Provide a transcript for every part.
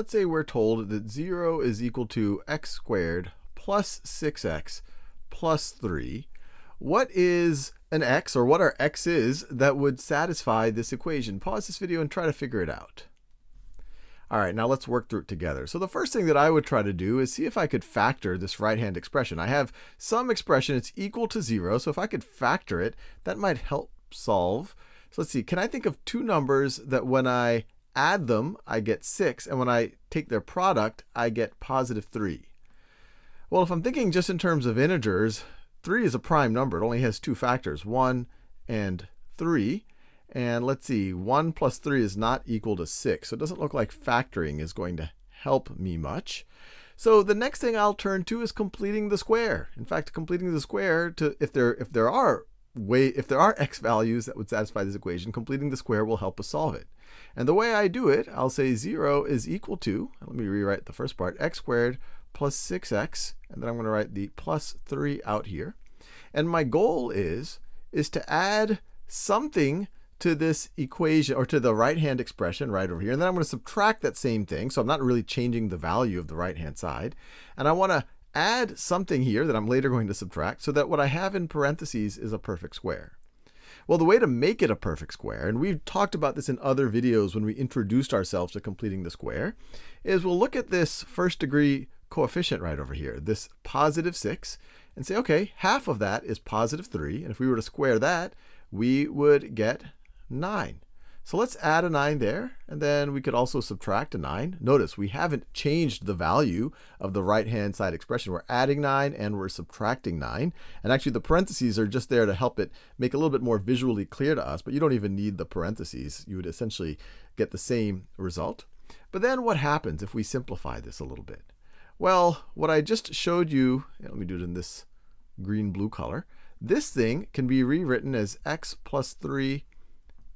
let's say we're told that 0 is equal to x squared plus 6x plus 3. What is an x, or what are x's, that would satisfy this equation? Pause this video and try to figure it out. All right, now let's work through it together. So the first thing that I would try to do is see if I could factor this right-hand expression. I have some expression, it's equal to 0, so if I could factor it, that might help solve. So let's see, can I think of two numbers that when I add them, I get 6, and when I take their product, I get positive 3? Well, if I'm thinking just in terms of integers, 3 is a prime number. It only has two factors, 1 and 3. And let's see, 1 plus 3 is not equal to 6. So it doesn't look like factoring is going to help me much. So the next thing I'll turn to is completing the square. In fact, completing the square to if there if there are way if there are x values that would satisfy this equation, completing the square will help us solve it. And the way I do it, I'll say 0 is equal to, let me rewrite the first part, x squared plus 6x, and then I'm going to write the plus 3 out here. And my goal is is to add something to this equation, or to the right-hand expression right over here. And then I'm going to subtract that same thing. So I'm not really changing the value of the right-hand side. And I want to add something here that I'm later going to subtract so that what I have in parentheses is a perfect square. Well, the way to make it a perfect square, and we've talked about this in other videos when we introduced ourselves to completing the square, is we'll look at this first degree coefficient right over here, this positive 6, and say, okay, half of that is positive 3. And if we were to square that, we would get 9. So let's add a 9 there, and then we could also subtract a 9. Notice we haven't changed the value of the right-hand side expression. We're adding 9 and we're subtracting 9. And actually the parentheses are just there to help it make a little bit more visually clear to us, but you don't even need the parentheses. You would essentially get the same result. But then what happens if we simplify this a little bit? Well, what I just showed you, let me do it in this green-blue color, this thing can be rewritten as x plus 3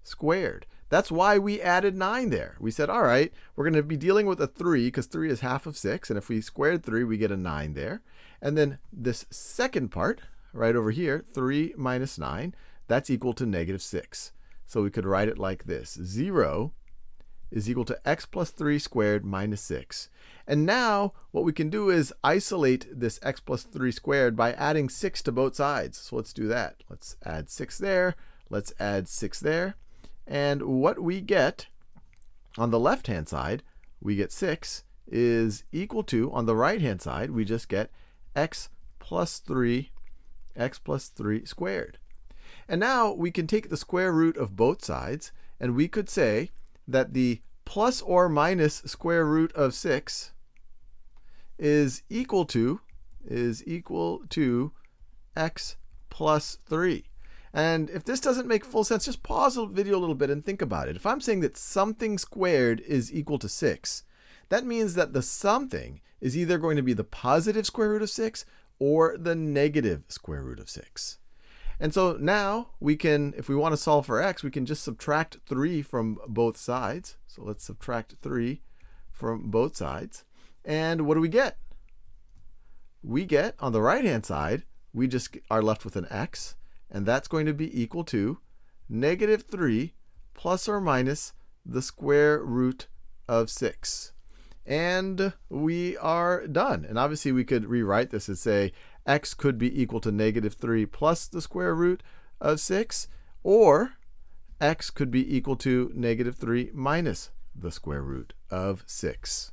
squared. That's why we added 9 there. We said, all right, we're going to be dealing with a 3 because 3 is half of 6. And if we squared 3, we get a 9 there. And then this second part, right over here, 3 minus 9, that's equal to negative 6. So we could write it like this. 0 is equal to x plus 3 squared minus 6. And now what we can do is isolate this x plus 3 squared by adding 6 to both sides. So let's do that. Let's add 6 there. Let's add 6 there. And what we get on the left-hand side, we get 6 is equal to, on the right-hand side, we just get x plus 3, x plus 3 squared. And now we can take the square root of both sides, and we could say that the plus or minus square root of 6 is equal to is equal to x plus 3. And if this doesn't make full sense, just pause the video a little bit and think about it. If I'm saying that something squared is equal to 6, that means that the something is either going to be the positive square root of 6 or the negative square root of 6. And so now we can, if we want to solve for x, we can just subtract 3 from both sides. So let's subtract 3 from both sides. And what do we get? We get, on the right-hand side, we just are left with an x and that's going to be equal to negative 3 plus or minus the square root of 6. And we are done. And obviously we could rewrite this and say x could be equal to negative 3 plus the square root of 6, or x could be equal to negative 3 minus the square root of 6.